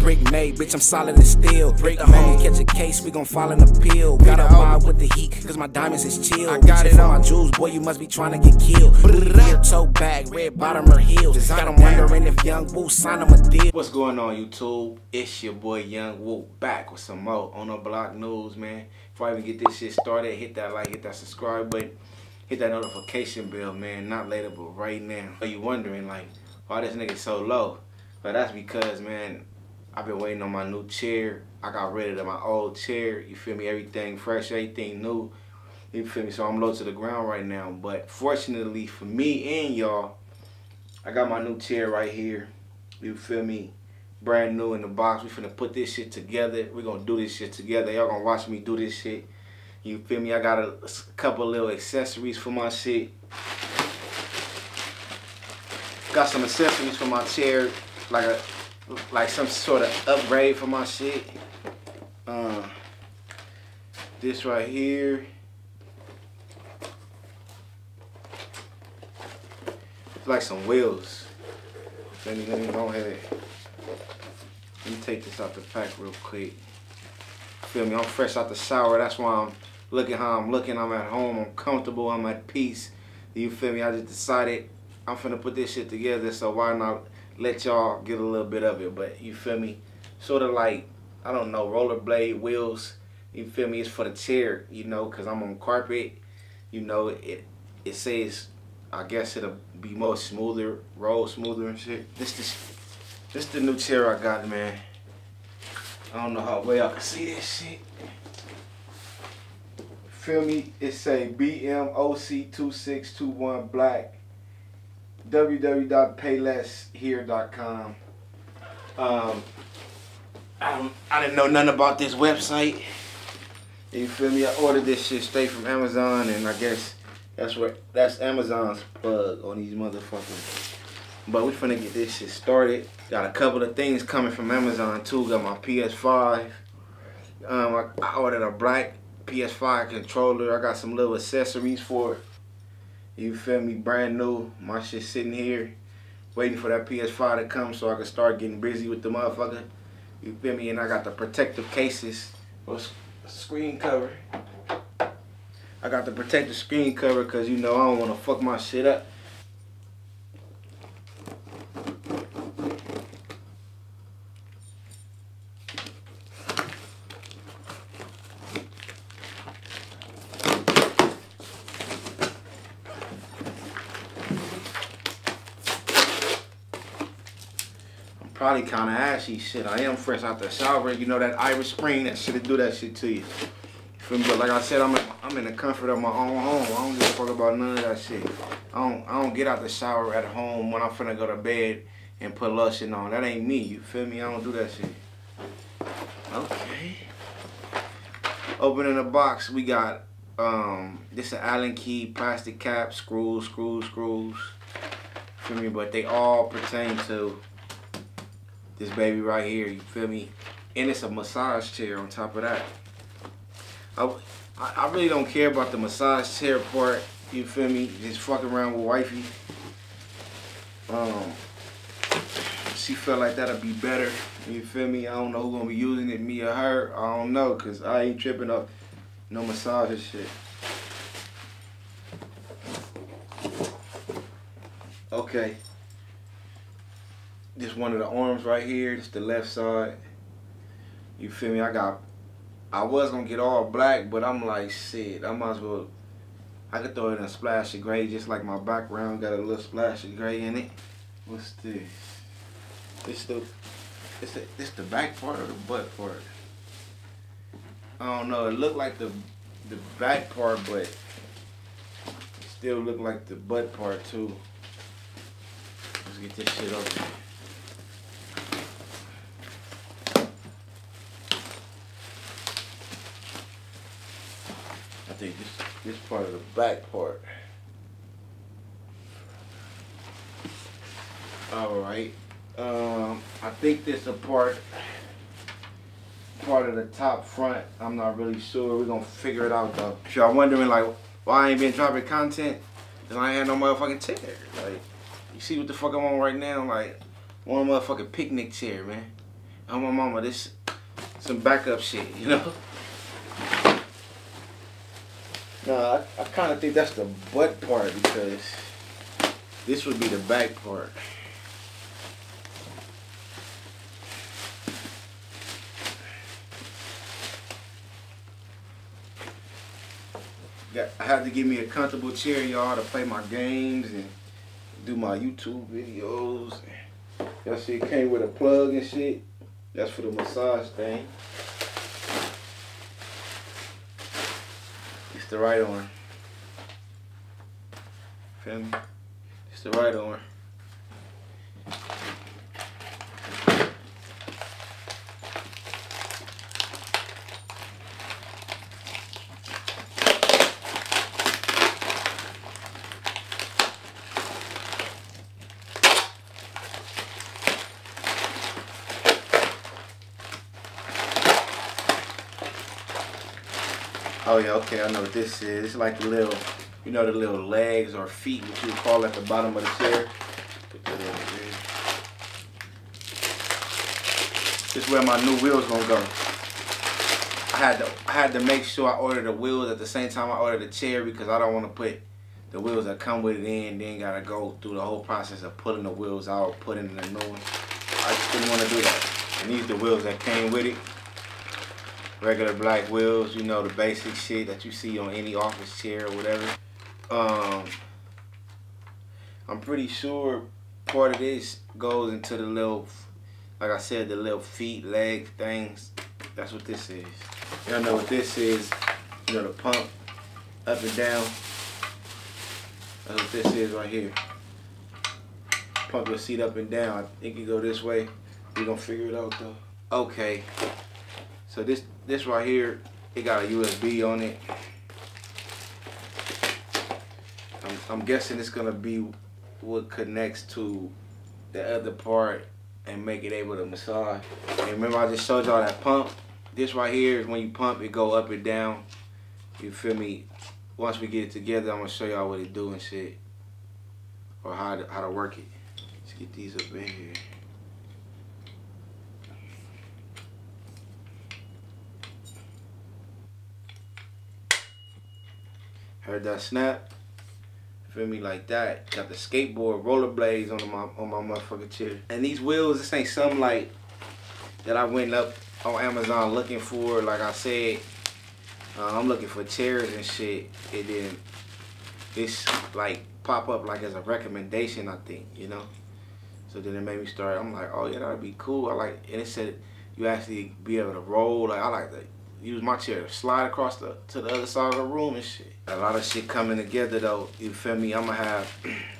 brick made, bitch, I'm solid as steel. Brick the homie catch a case, we gon' fall in the pill. Gotta ride with the heat, cause my diamonds is chill. I got it for my jewels, boy, you must be trying to get killed. Here, toe bag, red bottom or heels. Got them wondering if Yung Woo sign him a deal. What's going on, YouTube? It's your boy Yung Woo back with some more Own Tha Block News, man. Before I even get this shit started, hit that like, hit that subscribe button, hit that notification bell, man. Not later, but right now. Are you wondering, like, why this nigga so low? But that's because, man, I've been waiting on my new chair. I got rid of my old chair. You feel me? Everything fresh, everything new. You feel me? So I'm low to the ground right now. But fortunately for me and y'all, I got my new chair right here. You feel me? Brand new in the box. We finna put this shit together. we gonna do this shit together. Y'all gonna watch me do this shit. You feel me? I got a, a couple little accessories for my shit. Got some accessories for my chair. Like a like some sort of upgrade for my shit. Uh, this right here. It's like some wheels. Let me let me go ahead. Let me take this out the pack real quick. Feel me? I'm fresh out the shower. That's why I'm looking how I'm looking. I'm at home. I'm comfortable. I'm at peace. You feel me? I just decided I'm finna put this shit together. So why not let y'all get a little bit of it? But you feel me? Sort of like I don't know rollerblade wheels. You feel me? It's for the chair. You know, cause I'm on carpet. You know it. It says I guess it'll be more smoother, roll smoother and shit. This this this the new chair I got, man. I don't know how well I can see this shit. Feel me? It say BMOC2621 black. www.paylesshere.com. Um, I don't, I didn't know nothing about this website. You feel me? I ordered this shit straight from Amazon, and I guess that's what that's Amazon's plug on these motherfuckers. But we finna get this shit started. Got a couple of things coming from Amazon too. Got my PS5. Um, I, I ordered a black PS5 controller. I got some little accessories for it. You feel me? Brand new. My shit sitting here, waiting for that PS5 to come so I can start getting busy with the motherfucker. You feel me? And I got the protective cases for screen cover. I got the protective screen cover because you know I don't want to fuck my shit up. Probably kind of ashy shit. I am fresh out the shower. You know that Irish Spring, that shit do that shit to you. Feel me? But like I said, I'm in, I'm in the comfort of my own home. I don't give a fuck about none of that shit. I don't I don't get out the shower at home when I'm finna go to bed and put lotion on. That ain't me. You feel me? I don't do that shit. Okay. Opening the box, we got um this an Allen key, plastic cap, screws, screws, screws. Feel me? But they all pertain to this baby right here. You feel me? And it's a massage chair on top of that. I, I really don't care about the massage chair part. You feel me? Just fucking around with wifey. Um, she felt like that'd be better. You feel me? I don't know who gonna be using it, me or her. I don't know, cause I ain't tripping up no massage and shit. Okay. This one of the arms right here. This the left side. You feel me? I got I was gonna get all black, but I'm like, shit, I might as well. I could throw in a splash of gray, just like my background got a little splash of gray in it. What's this? This the, it's the, this the back part or the butt part? I don't know. It looked like the, the back part, but it still looked like the butt part too. Let's get this shit open. I think this this part of the back part. All right. Um, I think this a part part of the top front. I'm not really sure. We're gonna figure it out though. Y'all wondering like why I ain't been dropping content, cause I ain't had no motherfucking chair. Like you see what the fuck I'm on right now? Like one motherfucking picnic chair, man. I'm my mama, this some backup shit, you know? No, I, I kind of think that's the butt part because this would be the back part. I had to give me a comfortable chair, y'all, to play my games and do my YouTube videos. Y'all see it came with a plug and shit. That's for the massage thing. The right arm. Feel me? It's the right arm. Oh yeah, okay, I know what this is. It's like the little, you know, the little legs or feet, what you call at the bottom of the chair. Put that over there. This is where my new wheels gonna go. I had to, I had to make sure I ordered the wheels at the same time I ordered the chair because I don't want to put the wheels that come with it in, then gotta go through the whole process of pulling the wheels out, putting in the new one. I just didn't want to do that. And these are the wheels that came with it regular black wheels, you know, the basic shit that you see on any office chair or whatever. Um, I'm pretty sure part of this goes into the little, like I said, the little feet, leg things. That's what this is. Y'all know what this is. You know, the pump up and down. That's what this is right here. Pump your seat up and down. I think you go this way. We're gonna figure it out though. Okay. So this this right here, it got a USB on it. I'm, I'm guessing it's gonna be what connects to the other part and make it able to massage. And remember I just showed y'all that pump? This right here is when you pump, it go up and down. You feel me? Once we get it together, I'm gonna show y'all what it do and shit. Or how to, how to work it. Let's get these up in here. Heard that snap? Feel me like that? Got the skateboard rollerblades on my on my motherfucking chair. And these wheels, this ain't some like that I went up on Amazon looking for. Like I said, uh, I'm looking for chairs and shit. And then this like pop up like as a recommendation, I think, you know. So then it made me start. I'm like, oh yeah, that'd be cool. I like, and it said you actually be able to roll. Like I like that use my chair slide across the to the other side of the room and shit. A lot of shit coming together though. You feel me? I'ma have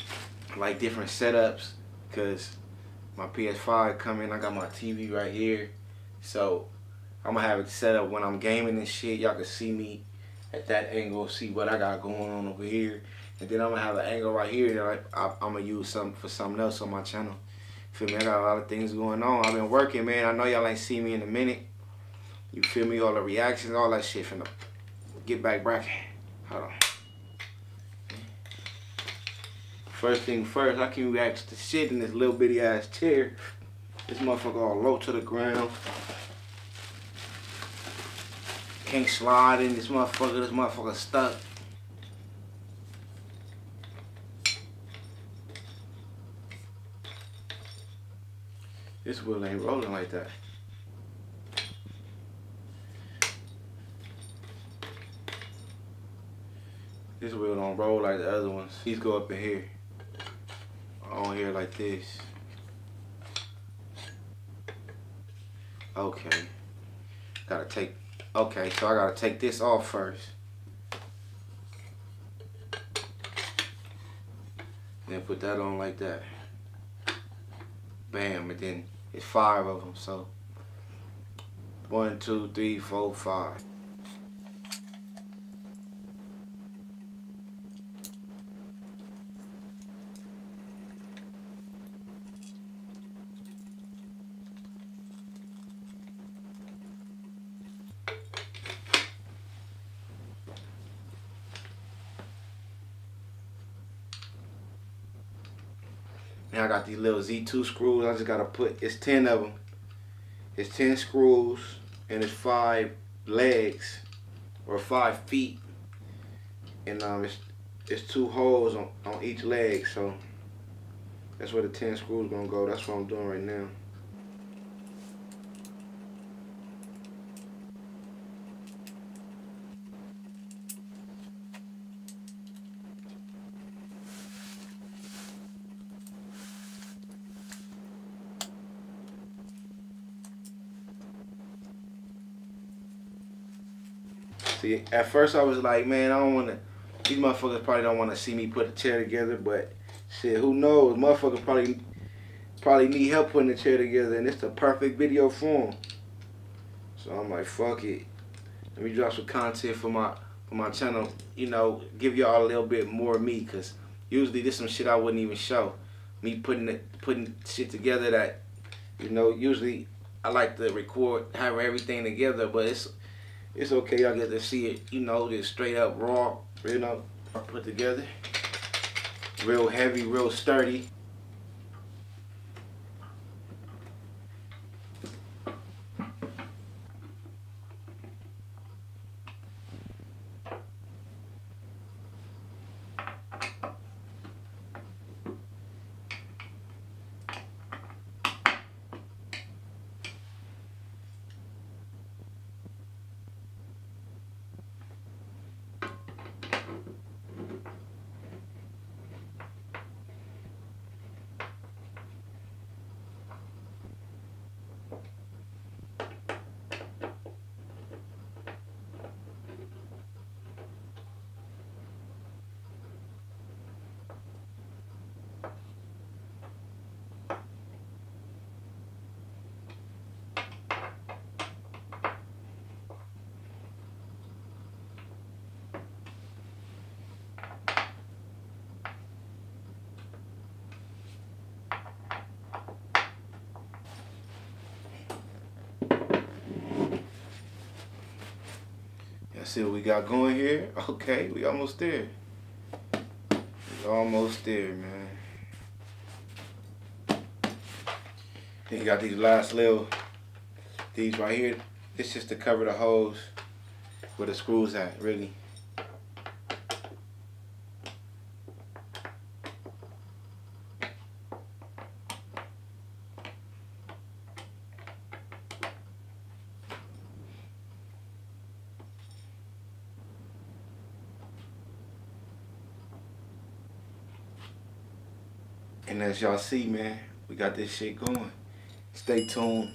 like different setups because my PS5 coming. I got my TV right here, so I'm gonna have it set up when I'm gaming and shit. Y'all can see me at that angle, see what I got going on over here, and then I'm gonna have an angle right here that I, I'm gonna use something for something else on my channel. Feel me? I got a lot of things going on. I've been working, man. I know y'all ain't see me in a minute. You feel me? All the reactions, all that shit from the get back bracket. Hold on. First thing first, I can react to shit in this little bitty ass chair. This motherfucker all low to the ground. Can't slide in this motherfucker. This motherfucker stuck. This wheel ain't rolling like that. This wheel don't roll like the other ones. These go up in here. On here like this. Okay. Gotta take, okay, so I gotta take this off first. Then put that on like that. Bam, and then it's five of them, so. One, two, three, four, five. I got these little Z2 screws. I just gotta put, it's 10 of them. it's 10 screws and it's five legs or five feet and um it's it's two holes on, on each leg so that's where the 10 screws gonna go that's what I'm doing right now See, at first I was like, man, I don't want to. These motherfuckers probably don't want to see me put a chair together, but shit, who knows? Motherfuckers probably probably need help putting the chair together, and it's the perfect video for them. So I'm like, fuck it. Let me drop some content for my for my channel. You know, give y'all a little bit more of me, cause usually this some shit I wouldn't even show. Me putting it putting shit together that, you know, usually I like to record, have everything together, but it's it's okay. Y'all get to see it, you know, just straight up raw, you know, put together. Real heavy, real sturdy. See what we got going here. Okay, we almost there. We almost there, man. Then you got these last little, these right here. It's just to cover the holes where the screws at, really. As y'all see, man, we got this shit going. Stay tuned.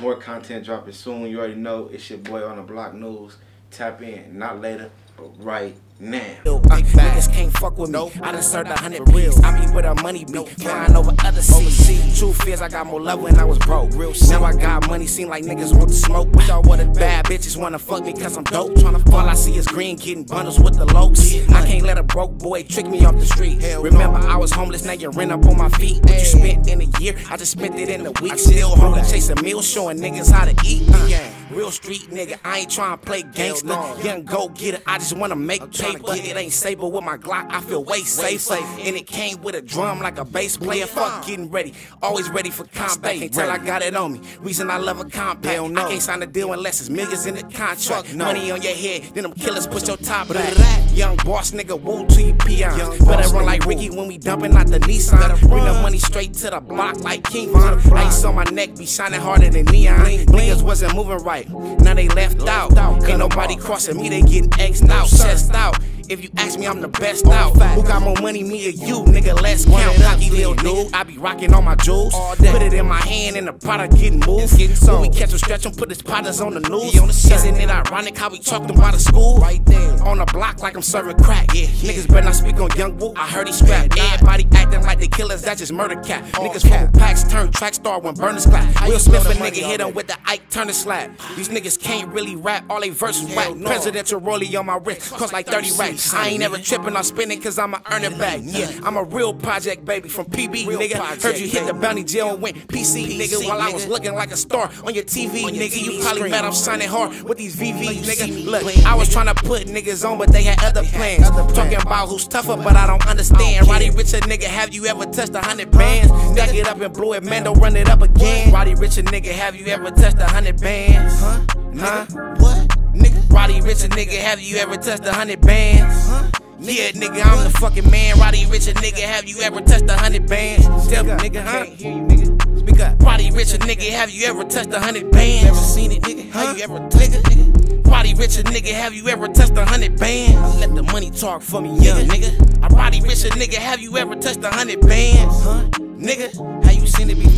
More content dropping soon. You already know it's your boy Own Tha Block News. Tap in, not later, but right now. Big niggas can't fuck with me. I done served a hundred real. I be where the money be. Flying over other seas. Truth is, I got more love when I was broke. Real now I got money. Seem like niggas want to smoke. We all what a bad bitches wanna fuck me cause I'm dope. Tryna all I see is green, getting bundles with the lokes. I can't let a broke boy trick me off the street. Remember, I was homeless, now you rent up on my feet. What you spent in a year, I just spent it in a week. Still hungry, chasing meals, showing niggas how to eat. Uh, real street nigga, I ain't trying to play gangster. Young go getter, I just wanna make paper. It ain't saber with my Glock, I feel way safer. And it came with a drum like a bass player. Fuck getting ready, always ready for combat. Can't tell I got it on me. Reason I love a compact. I can't sign a deal unless it's millions in the contract. Money on your head, then them killers push your top back. Young boss nigga, woo to you peons. Better run like Ricky when we dumping out the Nissan. Bring the money straight to the block like King Von. Ice on my neck be shining harder than neon. Niggas wasn't moving right, now they left out. Ain't nobody crossing me, they getting X'd out, chest out. If you ask me, I'm the best out. Who got more money, me or you? Nigga, let's count. Cocky little dude. I be rocking all my jewels. All day. Put it in my hand and the product getting moved. When we catch them, stretch them, put his potters on the news. On the Isn't it ironic how we talked about the school? Right there. On the block like I'm serving crack. Yeah. Niggas better not speak on Yung Woo. I heard he strapped. Everybody acting like they killers, that just murder cat. Niggas from packs turn track star when burners clap. Will Smith a nigga hit him with the Ike Turner slap. These niggas can't really rap, all they verses whack. Presidential rollie on my wrist, cost like 30 racks. I ain't never tripping on spending cause I'ma earn it back. Yeah, I'm a real project baby from PB, Real nigga. project, Heard you hit the bounty jail and went PC, nigga, while I was looking like a star on your TV, On your nigga. You probably mad I'm signing hard with these VV, nigga. Look, playing, I was trying to put niggas on, but they had other plans. other plans. Talking about who's tougher, but I don't understand. Roddy Ricch a nigga, have you ever touched a hundred bands? Stack it up and blew it, man, don't run it up again. Roddy Ricch a nigga, have you ever touched a hundred bands? Huh? Huh? What? Nigga, Roddy Ricch a nigga, have you ever touched a hundred bands? Yeah, nigga, I'm the fucking man. Roddy Ricch a nigga, have you ever touched a hundred bands? Tell me, nigga, huh? Can't hear you, nigga. Speak up. Roddy Ricch a nigga, have you ever touched a hundred bands? Never seen it, nigga. Huh? you ever touched it, nigga? Roddy Ricch a nigga, have you ever touched a hundred bands? I Let the money talk for me, young nigga. I Roddy Ricch a nigga, have you ever touched a hundred bands? Huh? Nigga, How you seen it before?